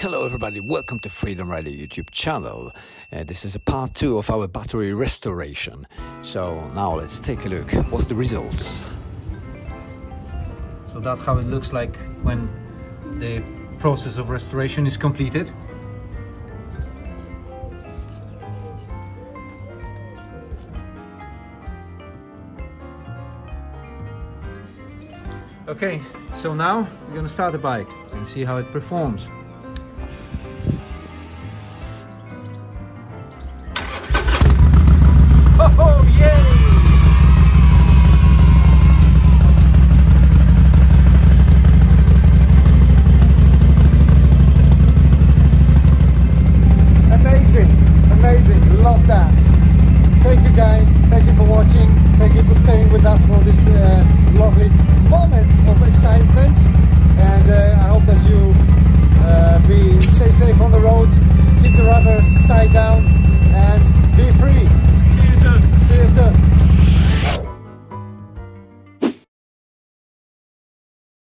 everybody, welcome to Freedom Rider YouTube channel. Uh, this is a part two of our battery restoration. So now let's take a look. What's the results? So that's how it looks like when the process of restoration is completed. Okay, so now we're gonna start the bike and see how it performs. love that.